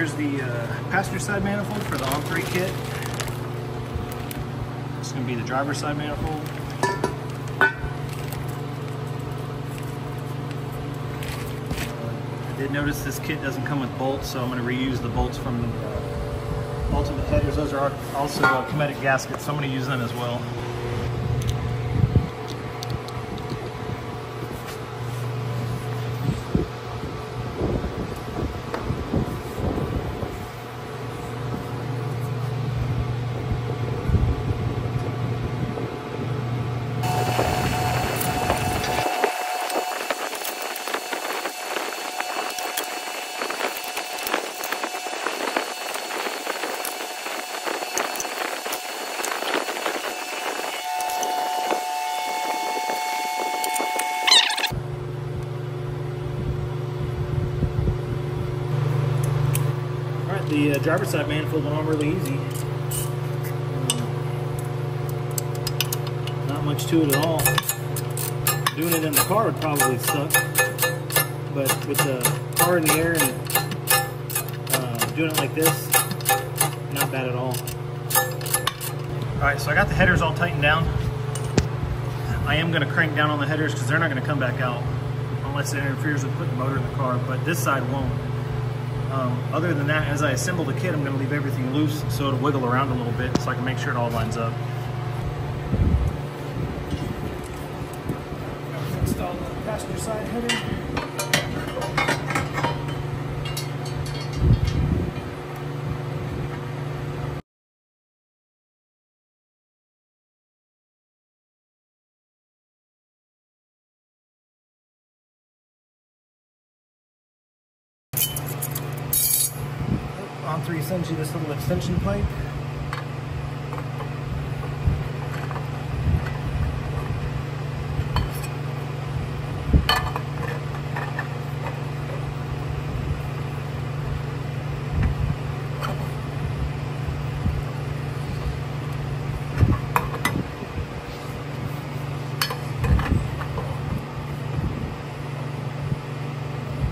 here's the uh, passenger side manifold for the On3 kit. This is going to be the driver's side manifold. I did notice this kit doesn't come with bolts, so I'm going to reuse the bolts from the uh, ultimate headers. Those are also uh, Cometic gaskets, so I'm going to use them as well. The uh, driver's side manifold went on really easy. Um, not much to it at all. Doing it in the car would probably suck, but with the car in the air and uh, doing it like this, not bad at all. All right, so I got the headers all tightened down. I am going to crank down on the headers because they're not going to come back out unless it interferes with putting the motor in the car, but this side won't. Um, other than that, as I assemble the kit, I'm going to leave everything loose so it'll wiggle around a little bit so I can make sure it all lines up. Install the passenger side header. On3 sends you this little extension pipe.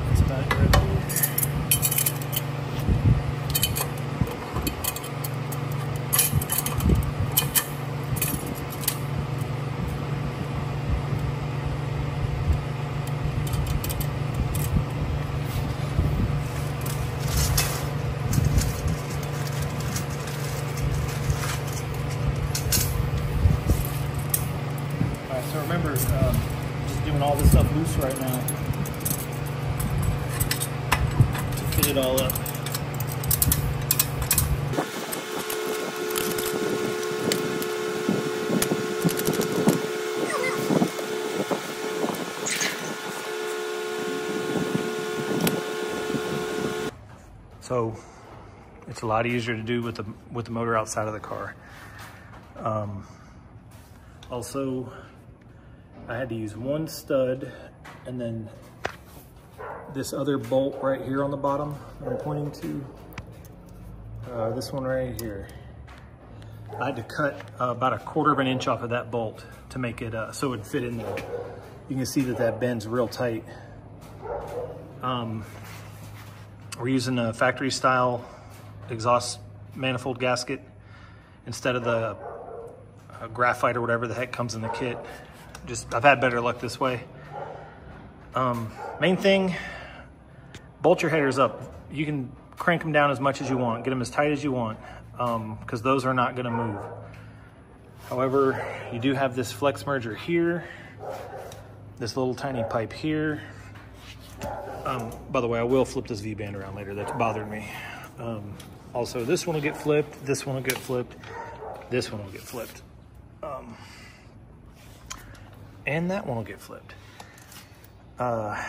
That's about it right there. All right, so remember, um, doing all this stuff loose right now to fit it all up. So it's a lot easier to do with the with the motor outside of the car. Um, also, I had to use one stud and then this other bolt right here on the bottom I'm pointing to. Uh, this one right here. I had to cut uh, about a quarter of an inch off of that bolt to make it uh, so it would fit in there. You can see that that bends real tight. Um, we're using a factory style exhaust manifold gasket instead of the uh, graphite or whatever the heck comes in the kit. Just, I've had better luck this way. Um, main thing, bolt your headers up. You can crank them down as much as you want, get them as tight as you want, because those are not gonna move. However, you do have this flex merger here, this little tiny pipe here. Um, by the way, I will flip this V-band around later, that's bothered me. Um, also, this one will get flipped, this one will get flipped, this one will get flipped. And that one will get flipped. Uh,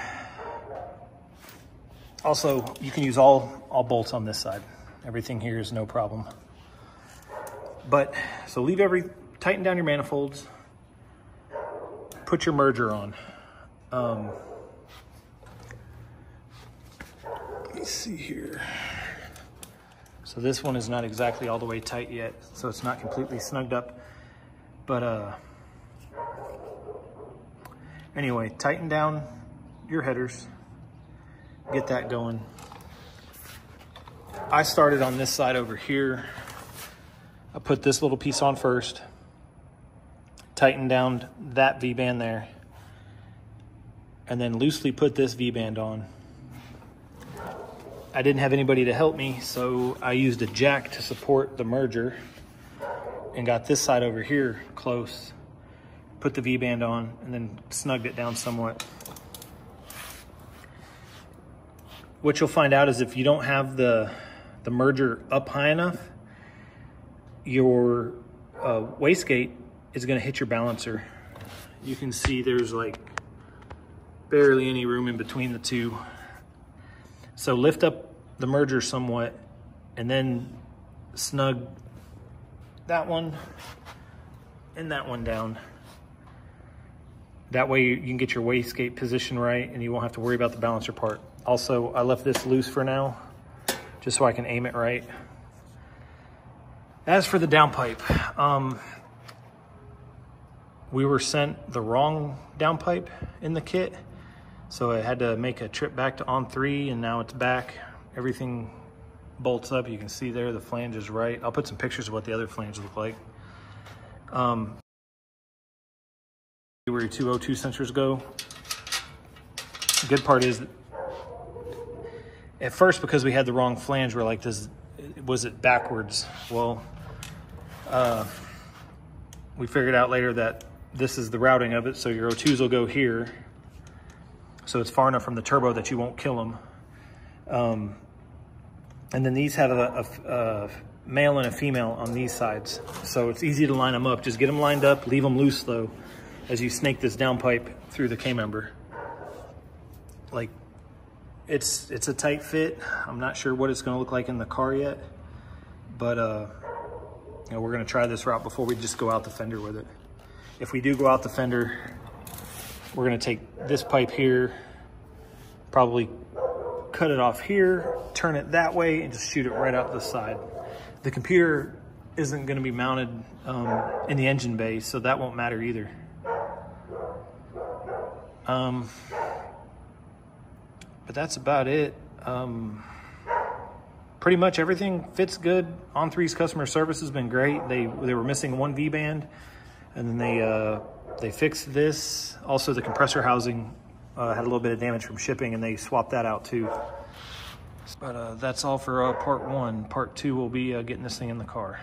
also, you can use all, all bolts on this side. Everything here is no problem. But, so leave every, tighten down your manifolds, put your merger on. Um, let me see here. So this one is not exactly all the way tight yet, so it's not completely snugged up. But uh, anyway, tighten down your headers, get that going. I started on this side over here. I put this little piece on first, tighten down that V-band there, and then loosely put this V-band on. I didn't have anybody to help me, so I used a jack to support the merger and got this side over here close, put the V-band on, and then snugged it down somewhat. What you'll find out is if you don't have the, the merger up high enough, your uh, wastegate is gonna hit your balancer. You can see there's like barely any room in between the two. So lift up the merger somewhat and then snug that one and that one down. That way you can get your wastegate position right and you won't have to worry about the balancer part. Also, I left this loose for now, just so I can aim it right. As for the downpipe, um, we were sent the wrong downpipe in the kit. So I had to make a trip back to On3 and now it's back. Everything bolts up. You can see there the flange is right. I'll put some pictures of what the other flange look like. Um, where your 202 sensors go. The good part is at first because we had the wrong flange, we're like, does was it backwards? Well, uh, we figured out later that this is the routing of it. So your O2s will go here. So it's far enough from the turbo that you won't kill them. Um, and then these have a, a, a, male and a female on these sides. So it's easy to line them up. Just get them lined up, leave them loose though, as you snake this downpipe through the K-member. Like it's it's a tight fit. I'm not sure what it's gonna look like in the car yet, but uh, you know, we're gonna try this route before we just go out the fender with it. If we do go out the fender, we're gonna take this pipe here, probably cut it off here, turn it that way, and just shoot it right out the side. The computer isn't gonna be mounted um, in the engine bay, so that won't matter either. Um, but that's about it. Um, pretty much everything fits good. On3's customer service has been great. They they were missing one V band, and then they uh, they fixed this. Also, the compressor housing uh, had a little bit of damage from shipping, and they swapped that out too. But uh, that's all for uh, part one. Part two will be uh, getting this thing in the car.